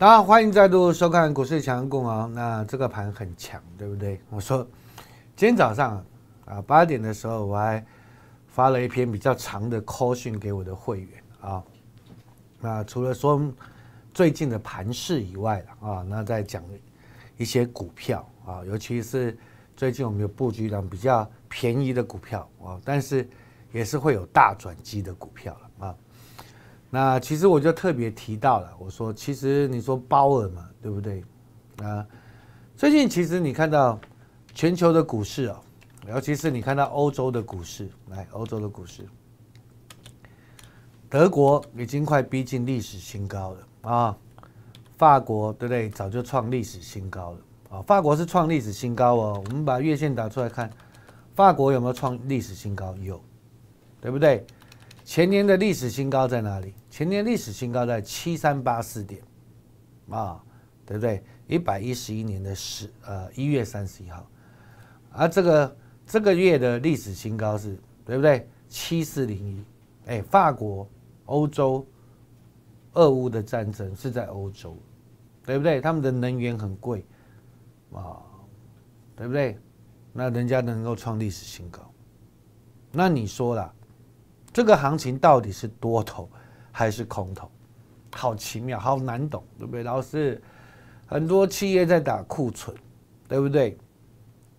大家欢迎再度收看股市强攻啊！那这个盘很强，对不对？我说今天早上啊八点的时候，我还发了一篇比较长的 call 讯给我的会员啊。那除了说最近的盘势以外啊，那再讲一些股票啊，尤其是最近我们有布局一比较便宜的股票啊，但是也是会有大转机的股票了。那其实我就特别提到了，我说其实你说鲍尔嘛，对不对？啊，最近其实你看到全球的股市哦，尤其是你看到欧洲的股市，来欧洲的股市，德国已经快逼近历史新高了啊，法国对不对？早就创历史新高了啊，法国是创历史新高哦。我们把月线打出来看，法国有没有创历史新高？有，对不对？前年的历史新高在哪里？前年历史新高在七三八四点，啊，对不对？一百一十一年的十呃一月三十一号，而这个这个月的历史新高是，对不对？七四零一，哎，法国、欧洲、俄乌的战争是在欧洲，对不对？他们的能源很贵，啊，对不对？那人家能够创历史新高，那你说了？这个行情到底是多头还是空头？好奇妙，好难懂，对不对？老师，很多企业在打库存，对不对？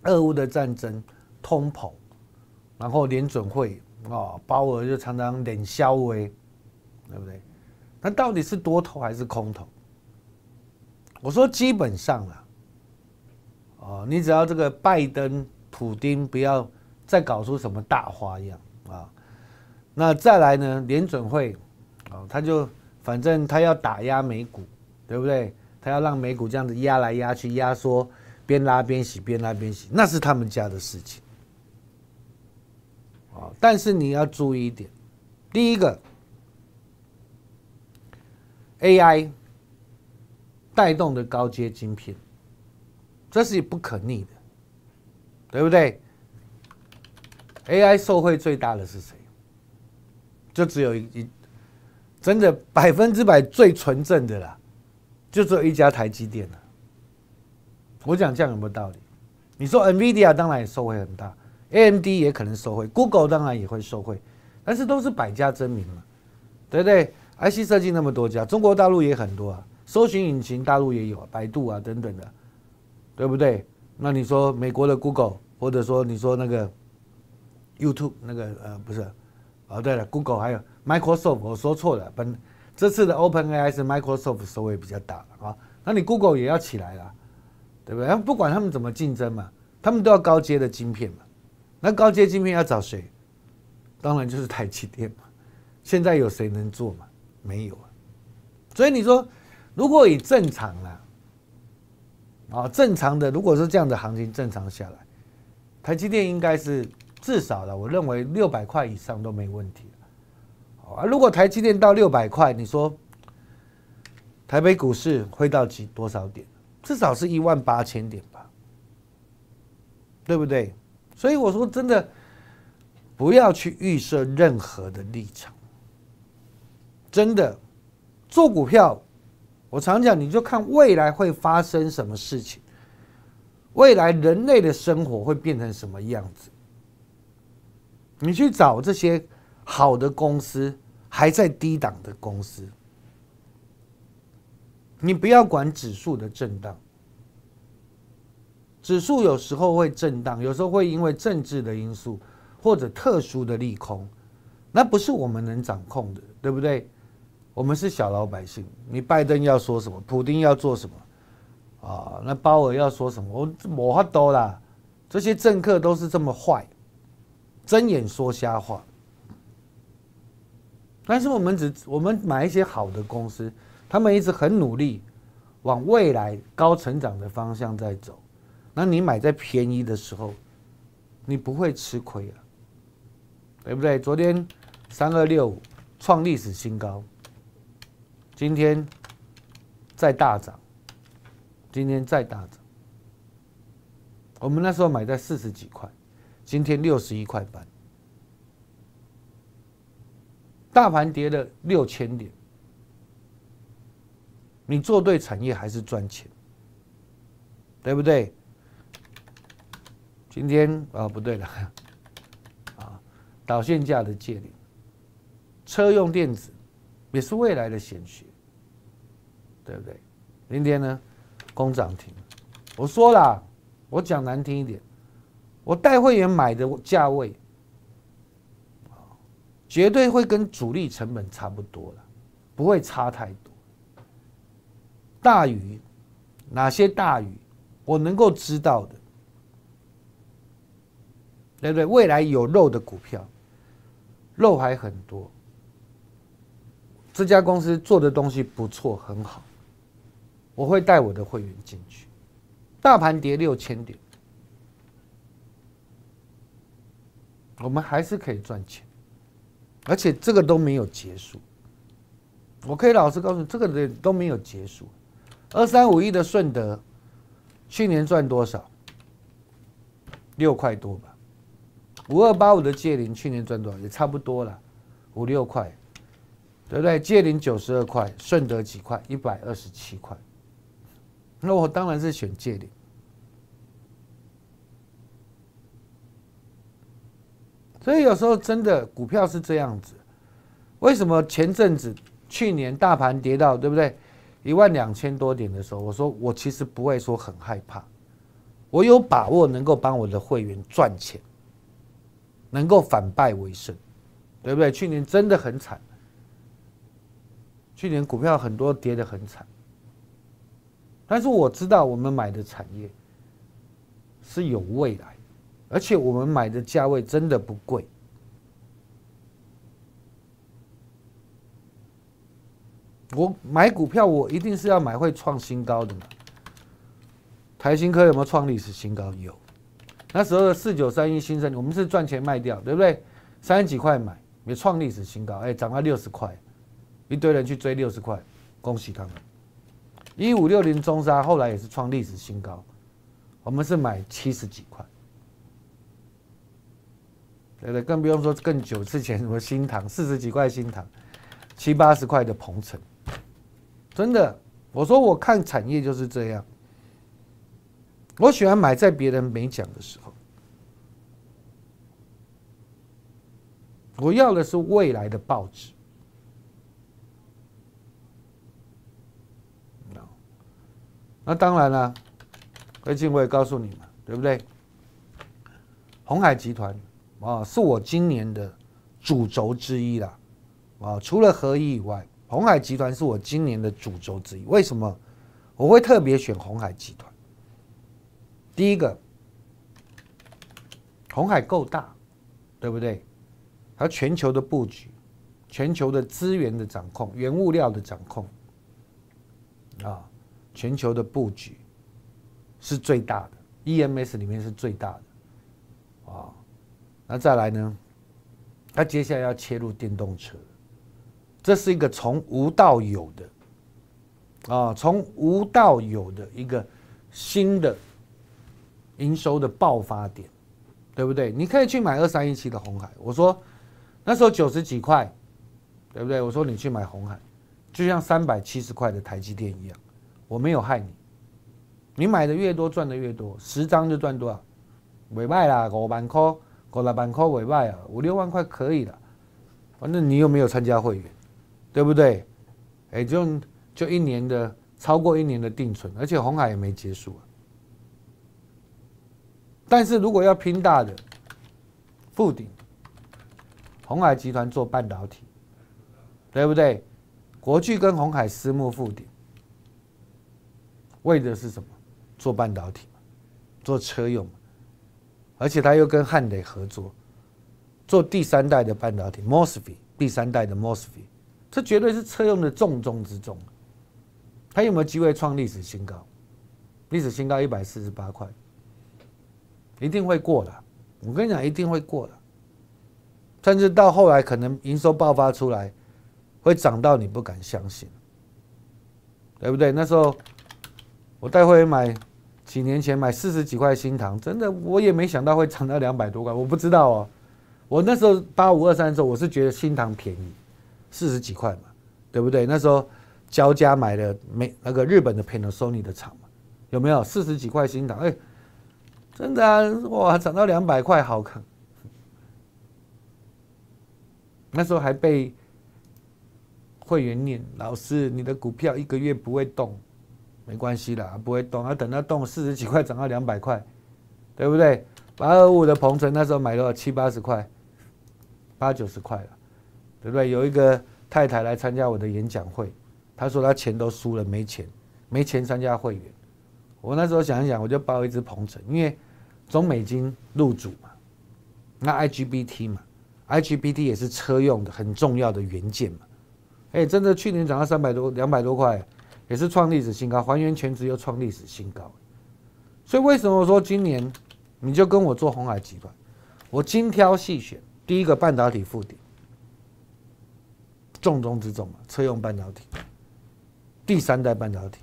俄乌的战争、通膨，然后联准会啊，鲍尔就常常脸消微，对不对？那到底是多头还是空头？我说基本上啊，哦，你只要这个拜登、普京不要再搞出什么大花样啊。那再来呢？联准会，哦，他就反正他要打压美股，对不对？他要让美股这样子压来压去，压缩，边拉边洗，边拉边洗，那是他们家的事情。啊，但是你要注意一点，第一个，AI 带动的高阶晶片，这是不可逆的，对不对？AI 受惠最大的是谁？就只有一一，真的百分之百最纯正的啦，就只有一家台积电了。我讲这样有没有道理？你说 NVIDIA 当然也受惠很大，AMD 也可能受惠，Google 当然也会受惠，但是都是百家争鸣嘛，对不对？IC 设计那么多家，中国大陆也很多啊，搜寻引擎大陆也有，啊百度啊等等的，对不对？那你说美国的 Google，或者说你说那个 YouTube 那个呃不是？哦，对了，Google 还有 Microsoft，我说错了。本这次的 OpenAI 是 Microsoft 收益比较大啊，那你 Google 也要起来了，对不对？不管他们怎么竞争嘛，他们都要高阶的晶片嘛。那高阶晶片要找谁？当然就是台积电嘛。现在有谁能做嘛？没有啊。所以你说，如果以正常啊，啊正常的，如果是这样的行情正常下来，台积电应该是。至少了，我认为六百块以上都没问题啊，如果台积电到六百块，你说台北股市会到几多少点？至少是一万八千点吧，对不对？所以我说真的，不要去预设任何的立场。真的做股票，我常讲，你就看未来会发生什么事情，未来人类的生活会变成什么样子。你去找这些好的公司，还在低档的公司，你不要管指数的震荡。指数有时候会震荡，有时候会因为政治的因素或者特殊的利空，那不是我们能掌控的，对不对？我们是小老百姓，你拜登要说什么，普京要做什么，啊，那鲍尔要说什么，我我话多啦，这些政客都是这么坏。睁眼说瞎话，但是我们只我们买一些好的公司，他们一直很努力往未来高成长的方向在走。那你买在便宜的时候，你不会吃亏啊，对不对？昨天三二六五创历史新高，今天再大涨，今天再大涨。我们那时候买在四十几块。今天六十一块半，大盘跌了六千点，你做对产业还是赚钱，对不对？今天啊，不对了，啊，导线架的界领，车用电子也是未来的显学，对不对？明天呢，工涨停，我说了，我讲难听一点，我带会员买的价位，绝对会跟主力成本差不多了，不会差太多。大鱼，哪些大鱼，我能够知道的。对不对？未来有肉的股票，肉还很多。这家公司做的东西不错，很好。我会带我的会员进去。大盘跌六千点，我们还是可以赚钱，而且这个都没有结束。我可以老实告诉你，这个的都没有结束。二三五亿的顺德，去年赚多少？六块多吧。五二八五的借零去年赚多少？也差不多了，五六块，对不对？借零九十二块，顺德几块？一百二十七块。那我当然是选借零。所以有时候真的股票是这样子。为什么前阵子去年大盘跌到对不对一万两千多点的时候，我说我其实不会说很害怕，我有把握能够帮我的会员赚钱。能够反败为胜，对不对？去年真的很惨，去年股票很多跌得很惨，但是我知道我们买的产业是有未来，而且我们买的价位真的不贵。我买股票，我一定是要买会创新高的嘛。台新科有没有创历史新高？有。那时候的四九三一新生，我们是赚钱卖掉，对不对？三十几块买，也创历史新高，哎，涨到六十块，一堆人去追六十块，恭喜他们。一五六零中沙后来也是创历史新高，我们是买七十几块，对不对？更不用说更久之前什么新塘四十几块新塘，七八十块的鹏程，真的，我说我看产业就是这样。我喜欢买在别人没讲的时候，我要的是未来的报纸。那当然了，最近我也告诉你嘛，对不对？红海集团啊，是我今年的主轴之一啦。啊，除了合一以外，红海集团是我今年的主轴之一。为什么我会特别选红海集团？第一个，红海够大，对不对？它全球的布局、全球的资源的掌控、原物料的掌控，啊，全球的布局是最大的，EMS 里面是最大的，啊，那再来呢？它接下来要切入电动车，这是一个从无到有的，啊，从无到有的一个新的。营收的爆发点，对不对？你可以去买二三一七的红海。我说那时候九十几块，对不对？我说你去买红海，就像三百七十块的台积电一样，我没有害你。你买的越多，赚的越多，十张就赚多少？尾卖啦，五万块，五六万块尾卖啊，五六万块可以了。反正你又没有参加会员，对不对？哎，就就一年的超过一年的定存，而且红海也没结束啊。但是如果要拼大的，富鼎、红海集团做半导体，对不对？国巨跟红海私募富鼎，为的是什么？做半导体做车用而且他又跟汉磊合作，做第三代的半导体 Mosfet，第三代的 Mosfet，这绝对是车用的重中之重。他有没有机会创历史新高？历史新高一百四十八块。一定会过的，我跟你讲，一定会过的。甚至到后来，可能营收爆发出来，会涨到你不敢相信，对不对？那时候我带会买，几年前买四十几块新塘，真的我也没想到会涨到两百多块，我不知道哦。我那时候八五二三的时候，我是觉得新塘便宜，四十几块嘛，对不对？那时候交加买了美那个日本的 Panasonic 的厂嘛？有没有四十几块新塘？哎，真的啊，哇，涨到两百块，好看。那时候还被会员念老师，你的股票一个月不会动，没关系啦，不会动。啊，等它动四十几块涨到两百块，对不对？八二五的鹏程那时候买了七八十块，八九十块了，对不对？有一个太太来参加我的演讲会，她说她钱都输了，没钱，没钱参加会员。我那时候想一想，我就包一只鹏程，因为中美金入主嘛，那 IGBT 嘛。IGBT 也是车用的很重要的元件嘛，哎，真的去年涨到三百多、两百多块，也是创历史新高，还原全值又创历史新高。所以为什么说今年你就跟我做红海集团，我精挑细选，第一个半导体附顶，重中之重嘛，车用半导体，第三代半导体，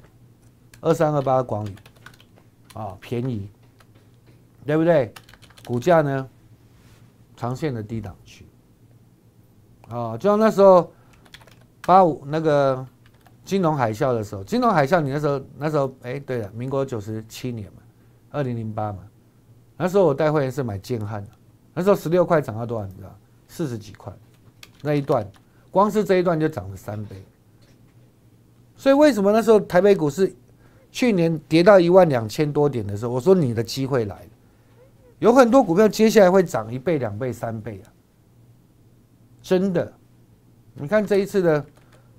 二三二八广宇，啊，便宜，对不对？股价呢？长线的低档区，啊，就像那时候八五那个金融海啸的时候，金融海啸你那时候那时候哎，对了，民国九十七年嘛，二零零八嘛，那时候我带会员是买建汉的，那时候十六块涨到多少你知道？四十几块，那一段光是这一段就涨了三倍，所以为什么那时候台北股市去年跌到一万两千多点的时候，我说你的机会来了。有很多股票接下来会涨一倍、两倍、三倍啊！真的，你看这一次的，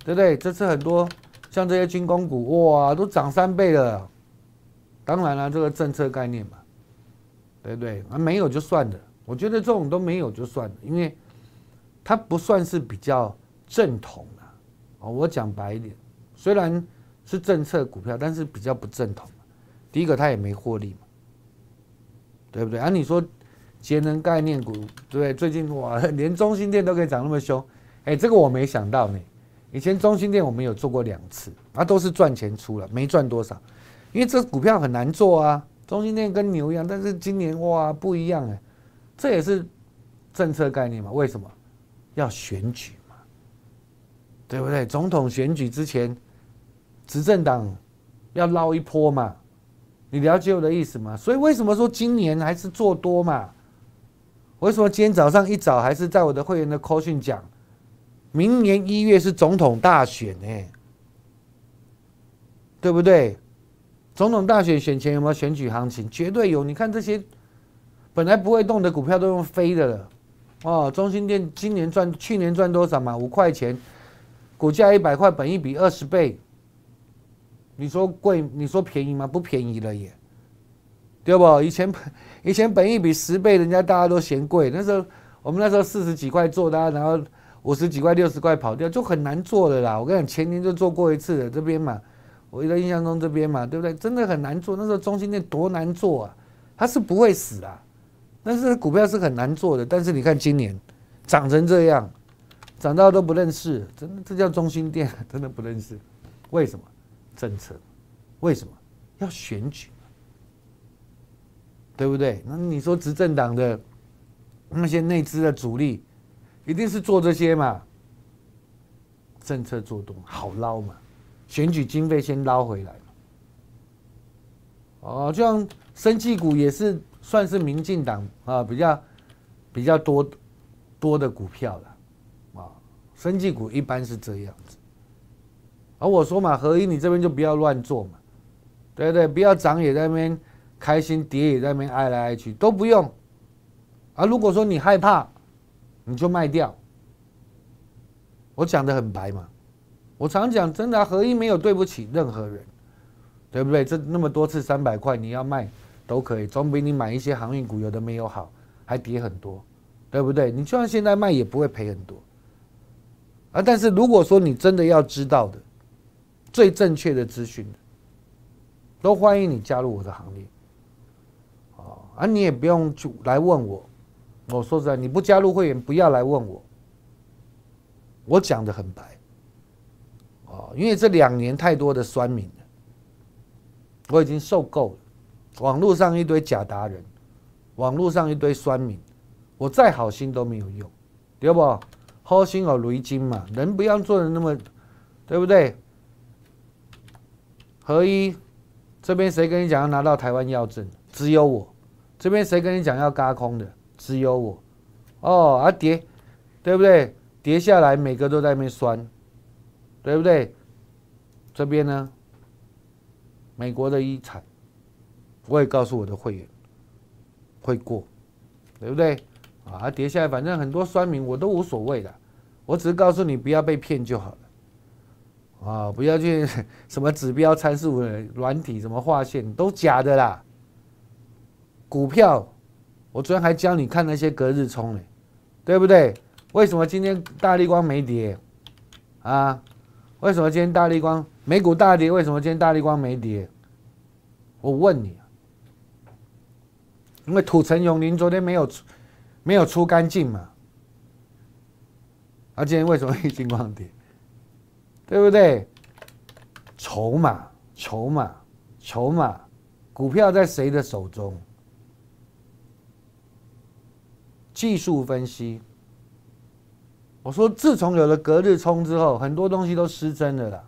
对不对？这次很多像这些军工股，哇，都涨三倍了。当然了，这个政策概念嘛，对不对？啊，没有就算了。我觉得这种都没有就算了，因为它不算是比较正统的。哦，我讲白一点，虽然是政策股票，但是比较不正统。第一个，它也没获利嘛。对不对？啊，你说节能概念股，对不对？最近哇，连中心店都可以涨那么凶，哎，这个我没想到呢。以前中心店我们有做过两次，啊，都是赚钱出了，没赚多少，因为这股票很难做啊。中心店跟牛一样，但是今年哇不一样哎，这也是政策概念嘛？为什么要选举嘛？对不对？总统选举之前，执政党要捞一波嘛？你了解我的意思吗？所以为什么说今年还是做多嘛？为什么今天早上一早还是在我的会员的 call 讯讲，明年一月是总统大选呢？对不对？总统大选选前有没有选举行情？绝对有。你看这些本来不会动的股票都用飞的了。哦，中心店今年赚，去年赚多少嘛？五块钱，股价一百块，本一比二十倍。你说贵，你说便宜吗？不便宜了耶，对不？以前以前本益比十倍，人家大家都嫌贵。那时候我们那时候四十几块做，的，然后五十几块、六十块跑掉，就很难做的啦。我跟你讲，前年就做过一次的这边嘛，我的印象中这边嘛，对不对？真的很难做。那时候中心店多难做啊，它是不会死啊，但是股票是很难做的。但是你看今年涨成这样，涨到都不认识，真的这叫中心店，真的不认识，为什么？政策，为什么要选举？对不对？那你说执政党的那些内资的主力，一定是做这些嘛？政策做多好捞嘛？选举经费先捞回来嘛？哦，就像生技股也是算是民进党啊比较比较多多的股票了啊，生技股一般是这样子。而我说嘛，合一你这边就不要乱做嘛，对不对？不要涨也在那边开心，跌也在那边挨来挨去，都不用。而如果说你害怕，你就卖掉。我讲的很白嘛，我常讲真的，合一没有对不起任何人，对不对？这那么多次三百块你要卖都可以，总比你买一些航运股有的没有好，还跌很多，对不对？你就算现在卖也不会赔很多。啊，但是如果说你真的要知道的。最正确的资讯，都欢迎你加入我的行列。啊，啊，你也不用去来问我。我说实在，你不加入会员，不要来问我。我讲的很白。啊，因为这两年太多的酸民了，我已经受够了。网络上一堆假达人，网络上一堆酸民，我再好心都没有用，对不？好心哦，雷金嘛，人不要做的那么，对不对？合一这边谁跟你讲要拿到台湾药证？只有我。这边谁跟你讲要嘎空的？只有我。哦，啊跌，对不对？跌下来，每个都在那边酸，对不对？这边呢，美国的遗产，我也告诉我的会员会过，对不对？啊，跌下来，反正很多酸民我都无所谓的，我只是告诉你不要被骗就好了。啊，不要去 什么指标参数、软体、什么划线都假的啦。股票，我昨天还教你看那些隔日冲呢，对不对？为什么今天大力光没跌？啊？为什么今天大力光美股大跌？为什么今天大力光没跌？我问你，因为土城永林昨天没有出，没有出干净嘛？啊，今天为什么会金光跌？对不对？筹码，筹码，筹码，股票在谁的手中？技术分析。我说，自从有了隔日冲之后，很多东西都失真了啦。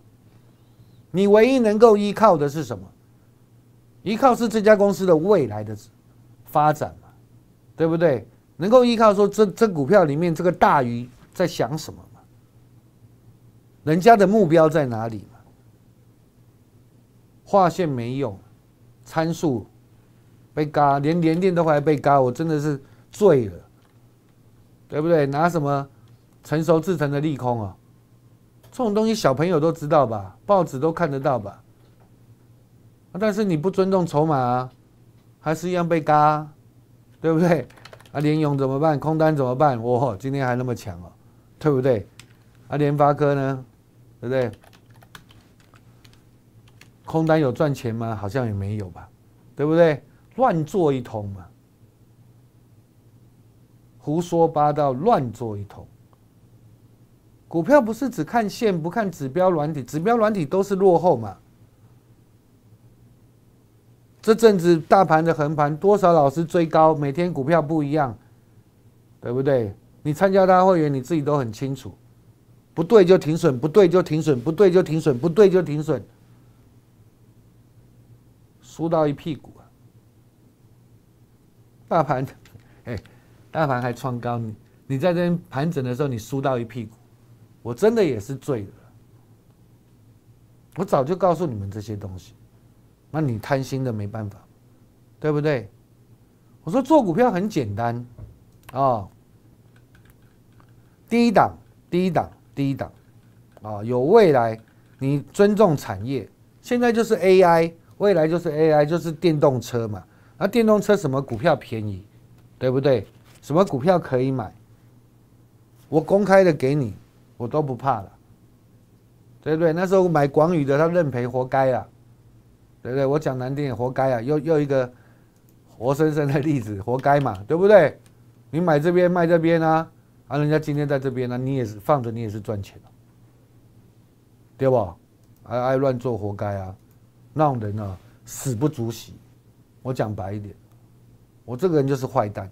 你唯一能够依靠的是什么？依靠是这家公司的未来的发展嘛，对不对？能够依靠说这这股票里面这个大鱼在想什么嘛？人家的目标在哪里嘛？划线没用，参数被嘎，连连电都还被嘎，我真的是醉了，对不对？拿什么？成熟制成的利空啊，这种东西小朋友都知道吧？报纸都看得到吧？但是你不尊重筹码啊，还是一样被嘎，对不对？啊，联勇怎么办？空单怎么办？哇，今天还那么强哦，对不对？啊，联发科呢？对不对？空单有赚钱吗？好像也没有吧，对不对？乱做一通嘛，胡说八道，乱做一通。股票不是只看线不看指标软体，指标软体都是落后嘛？这阵子大盘的横盘，多少老师追高，每天股票不一样，对不对？你参加大会员，你自己都很清楚，不对就停损，不对就停损，不对就停损，不对就停损，输到一屁股啊！大盘，哎，大盘还创高，你你在这边盘整的时候，你输到一屁股。我真的也是醉了，我早就告诉你们这些东西，那你贪心的没办法，对不对？我说做股票很简单，啊，低档，低档，低档，啊，有未来，你尊重产业，现在就是 AI，未来就是 AI，就是电动车嘛，那电动车什么股票便宜，对不对？什么股票可以买？我公开的给你。我都不怕了，对不对？那时候买广宇的，他认赔，活该啊，对不对？我讲难听也活该啊，又又一个活生生的例子，活该嘛，对不对？你买这边卖这边啊，啊，人家今天在这边呢，你也是放着，你也是赚钱对不？爱爱乱做，活该啊！那种人呢，死不足惜。我讲白一点，我这个人就是坏蛋。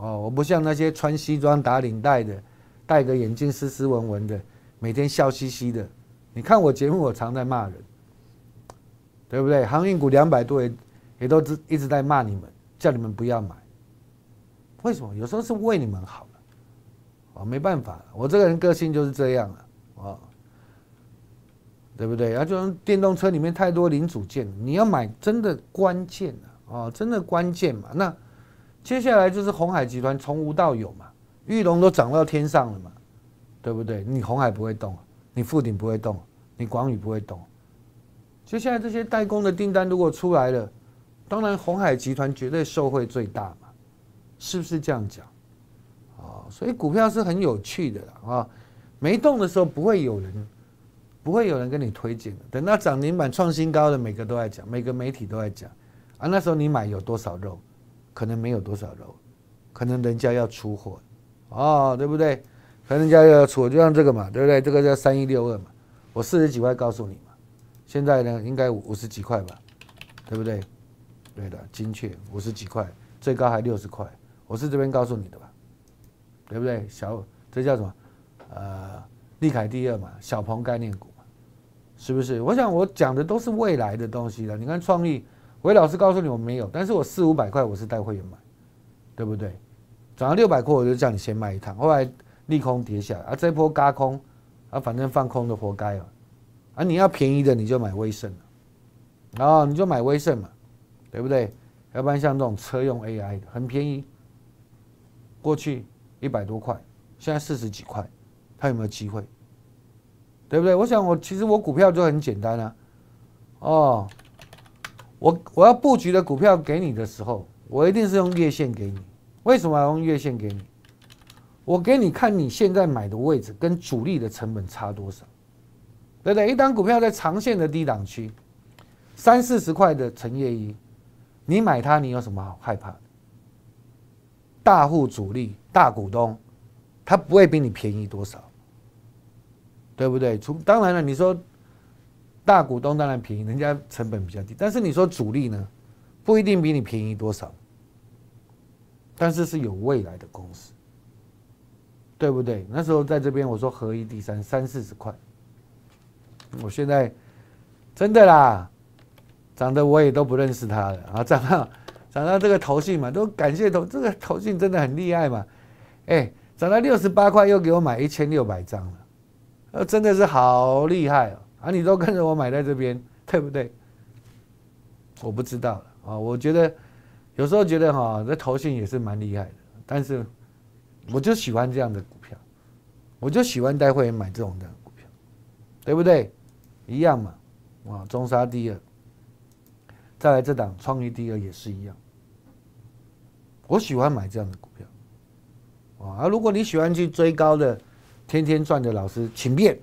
哦，我不像那些穿西装打领带的。戴个眼镜，斯斯文文的，每天笑嘻嘻的。你看我节目，我常在骂人，对不对？航运股两百多也也都一一直在骂你们，叫你们不要买。为什么？有时候是为你们好了，啊，没办法，我这个人个性就是这样了，啊，对不对？啊，就电动车里面太多零组件，你要买真的关键的啊，真的关键嘛。那接下来就是红海集团从无到有嘛。玉龙都涨到天上了嘛，对不对？你红海不会动，你富鼎不会动，你广宇不会动。接下来这些代工的订单如果出来了，当然红海集团绝对受惠最大嘛，是不是这样讲？啊，所以股票是很有趣的啦啊，没动的时候不会有人，不会有人跟你推荐的。等到涨停板创新高的，每个都在讲，每个媒体都在讲啊，那时候你买有多少肉，可能没有多少肉，可能人家要出货。哦，对不对？可能人家要出货，就像这个嘛，对不对？这个叫三一六二嘛，我四十几块告诉你嘛，现在呢应该五十几块吧，对不对？对的，精确五十几块，最高还六十块，我是这边告诉你的吧，对不对？小这叫什么？呃，利凯第二嘛，小鹏概念股嘛，是不是？我想我讲的都是未来的东西了。你看创意，韦老师告诉你我没有，但是我四五百块我是带会员买，对不对？涨到六百块我就叫你先卖一趟，后来利空跌下来啊，这波嘎空啊，反正放空的活该啊。啊，你要便宜的你就买威盛然后你就买威盛嘛，对不对？要不然像这种车用 AI 的很便宜，过去一百多块，现在四十几块，它有没有机会？对不对？我想我其实我股票就很简单啊，哦，我我要布局的股票给你的时候，我一定是用月线给你。为什么要用月线给你？我给你看你现在买的位置跟主力的成本差多少，对不对？一单股票在长线的低档区，三四十块的陈业一，你买它你有什么好害怕的？大户主力大股东，他不会比你便宜多少。对不对？除当然了，你说大股东当然便宜，人家成本比较低。但是你说主力呢，不一定比你便宜多少。但是是有未来的公司，对不对？那时候在这边我说合一第三三四十块，我现在真的啦，涨得我也都不认识他了啊！涨到涨到这个头信嘛，都感谢头这个头信真的很厉害嘛。哎，涨到六十八块又给我买一千六百张了。呃，真的是好厉害哦！啊，你都跟着我买在这边，对不对？我不知道了啊。我觉得有时候觉得哈，这投信也是蛮厉害的，但是我就喜欢这样的股票，我就喜欢带会买这种的股票，对不对？一样嘛，啊，中沙第二，再来这档创意第二也是一样，我喜欢买这样的股票，啊，如果你喜欢去追高的。天天赚的老师，请便，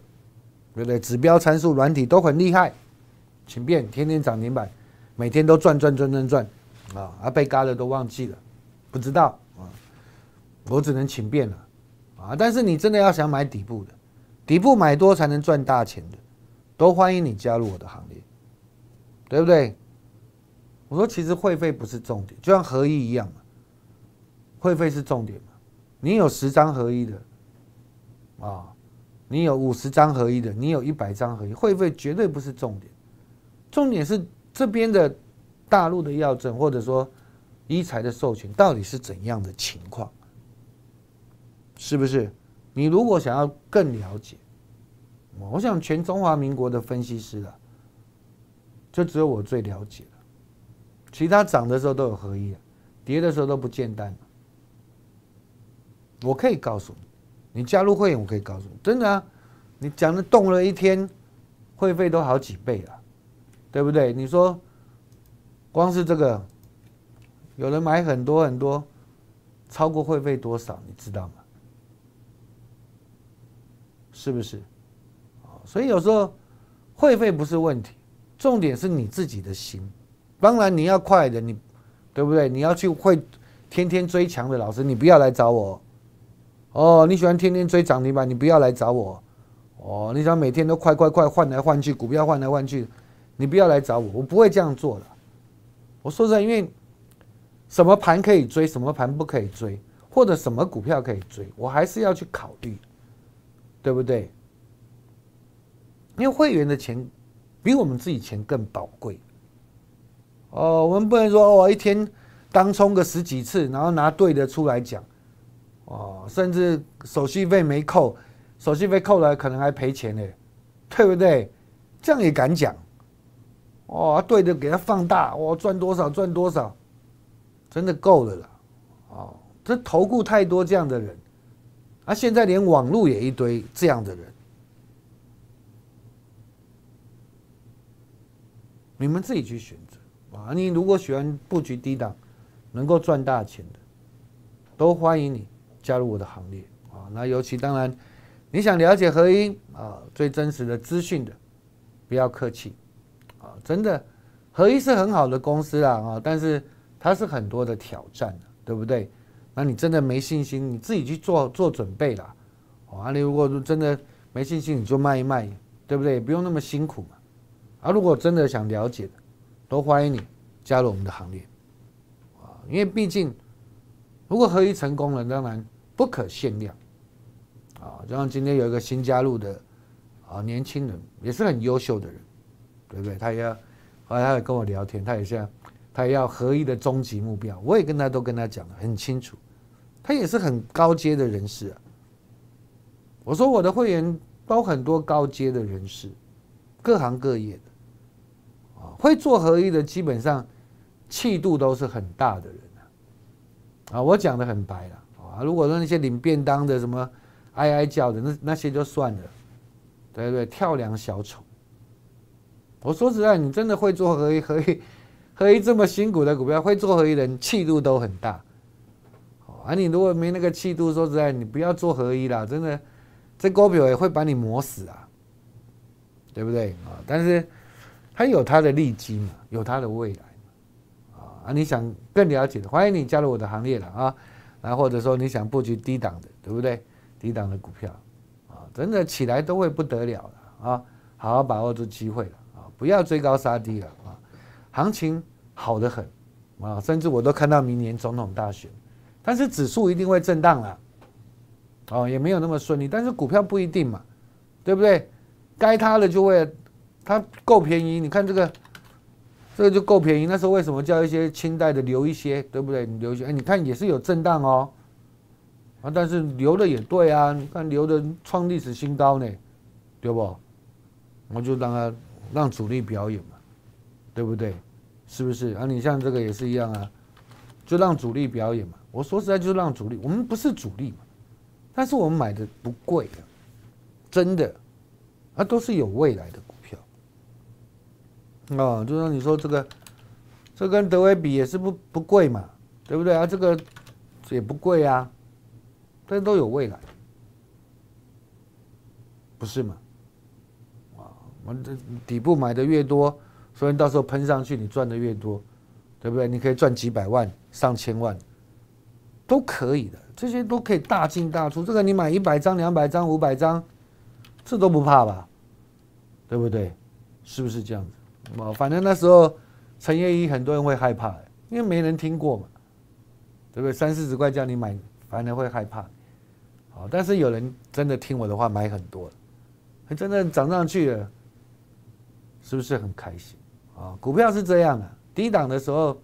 对不对？指标参数软体都很厉害，请便，天天涨停板，每天都赚赚赚赚赚，啊，啊被嘎的都忘记了，不知道啊，我只能请便了，啊，但是你真的要想买底部的，底部买多才能赚大钱的，都欢迎你加入我的行列，对不对？我说其实会费不是重点，就像合一一样嘛，会费是重点嘛，你有十张合一的。啊，你有五十张合一的，你有一百张合一，会费绝对不是重点，重点是这边的大陆的药证或者说医材的授权到底是怎样的情况，是不是？你如果想要更了解，我想全中华民国的分析师啊，就只有我最了解了，其他涨的时候都有合一，跌的时候都不见单我可以告诉你。你加入会员，我可以告诉你，真的啊，你讲的动了一天，会费都好几倍了，对不对？你说，光是这个，有人买很多很多，超过会费多少，你知道吗？是不是？所以有时候会费不是问题，重点是你自己的心。当然你要快的，你对不对？你要去会天天追强的老师，你不要来找我。哦，你喜欢天天追涨停板，你不要来找我。哦，你想每天都快快快换来换去，股票换来换去，你不要来找我，我不会这样做的。我说实在，因为什么盘可以追，什么盘不可以追，或者什么股票可以追，我还是要去考虑，对不对？因为会员的钱比我们自己钱更宝贵。哦，我们不能说我一天当冲个十几次，然后拿对的出来讲。哦，甚至手续费没扣，手续费扣了可能还赔钱呢，对不对？这样也敢讲？哦，对的，给他放大，我赚多少赚多少，真的够了啦！哦，这投顾太多这样的人，啊，现在连网络也一堆这样的人，你们自己去选择啊！你如果喜欢布局低档，能够赚大钱的，都欢迎你。加入我的行列啊！那尤其当然，你想了解合一啊最真实的资讯的，不要客气啊！真的，合一是很好的公司啦啊，但是它是很多的挑战对不对？那你真的没信心，你自己去做做准备啦。啊！你如果真的没信心，你就卖一卖，对不对？不用那么辛苦嘛。啊！如果真的想了解的，都欢迎你加入我们的行列啊！因为毕竟，如果合一成功了，当然。不可限量，啊，就像今天有一个新加入的啊，年轻人也是很优秀的人，对不对？他也要，后来他也跟我聊天，他也像，他也要合一的终极目标，我也跟他都跟他讲的很清楚，他也是很高阶的人士啊。我说我的会员都很多高阶的人士，各行各业的，啊，会做合一的基本上气度都是很大的人啊，啊，我讲的很白了啊，如果说那些领便当的什么哀哀叫的那那些就算了。对不对？跳梁小丑。我说实在，你真的会做合一、合一、合一这么辛苦的股票，会做合一的人气度都很大。啊，你如果没那个气度，说实在，你不要做合一啦，真的，这股票也会把你磨死啊，对不对啊？但是它有它的利基嘛，有它的未来啊。啊，你想更了解的，欢迎你加入我的行列了啊。啊或者说你想布局低档的，对不对？低档的股票。啊真的起来都会不得了了啊！好好把握住机会了啊！不要追高杀低了啊！行情好的很啊，甚至我都看到明年总统大选，但是指数一定会震荡了哦，也没有那么顺利。但是股票不一定嘛，对不对？该它的就会，它够便宜。你看这个，这个就够便宜。那时候为什么叫一些清代的留一些，对不对？你留一些，哎，你看也是有震荡哦。啊，但是留的也对啊，你看留的创历史新高呢，对不？我就让他让主力表演嘛，对不对？是不是？啊，你像这个也是一样啊，就让主力表演嘛。我说实在就是让主力，我们不是主力嘛，但是我们买的不贵的，真的，啊，都是有未来的哦。就像你说这个，这跟德威比也是不不贵嘛，对不对啊？这个也不贵啊。这都有未来，不是吗？啊，我们这底部买的越多，所以到时候喷上去，你赚的越多，对不对？你可以赚几百万、上千万，都可以的，这些都可以大进大出。这个你买一百张、两百张、五百张，这都不怕吧？对不对？是不是这样子？哦，反正那时候陈业一很多人会害怕，因为没人听过嘛，对不对？三四十块叫你买，反而会害怕。哦，但是有人真的听我的话买很多，了真的涨上去了，是不是很开心？啊，股票是这样的，低档的时候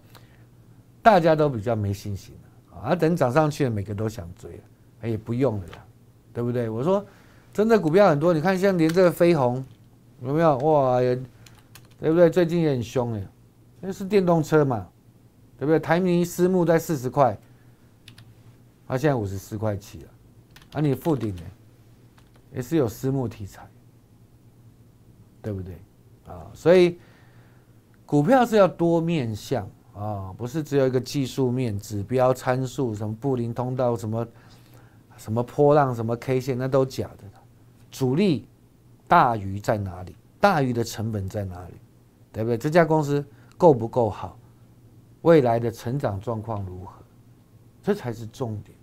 大家都比较没信心啊，等涨上去了，每个都想追了，哎，也不用了啦，对不对？我说真的股票很多，你看像连这个飞鸿有没有？哇，对不对？最近也很凶哎，那是电动车嘛，对不对？台泥私募在四十块，它现在五十四块七了。而你附顶呢，也是有私募题材，对不对？啊，所以股票是要多面向啊，不是只有一个技术面、指标参数，什么布林通道、什么什么波浪、什么 K 线，那都假的。主力大鱼在哪里？大鱼的成本在哪里？对不对？这家公司够不够好？未来的成长状况如何？这才是重点。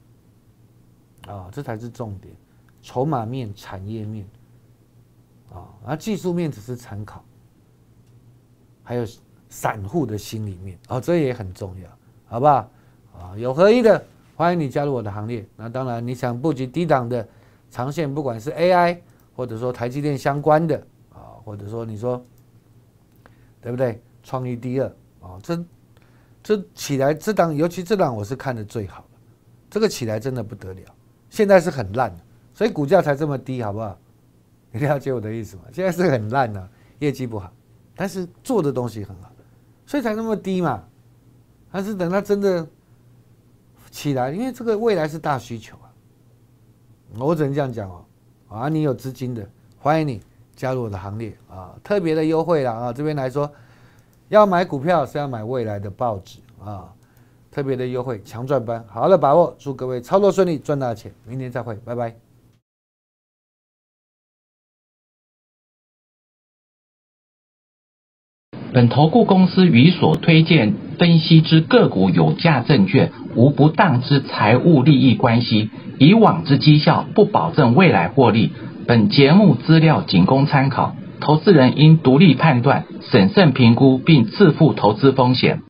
啊，这才是重点，筹码面、产业面，啊，而技术面只是参考，还有散户的心里面，啊，这也很重要，好不好？啊，有合一的，欢迎你加入我的行列。那当然，你想布局低档的长线，不管是 AI 或者说台积电相关的，啊，或者说你说，对不对？创意第二，啊，这这起来这档，尤其这档我是看的最好的，这个起来真的不得了。现在是很烂，所以股价才这么低，好不好？你了解我的意思吗？现在是很烂的，业绩不好，但是做的东西很好，所以才那么低嘛。但是等它真的起来，因为这个未来是大需求啊。我只能这样讲哦。啊，你有资金的，欢迎你加入我的行列啊，特别的优惠了啊。这边来说，要买股票是要买未来的报纸啊。特别的优惠，强赚班，好好的把握，祝各位操作顺利，赚大钱，明年再会，拜拜。本投顾公司与所推荐分析之个股有价证券无不当之财务利益关系，以往之绩效不保证未来获利。本节目资料仅供参考，投资人应独立判断、审慎评估并自负投资风险。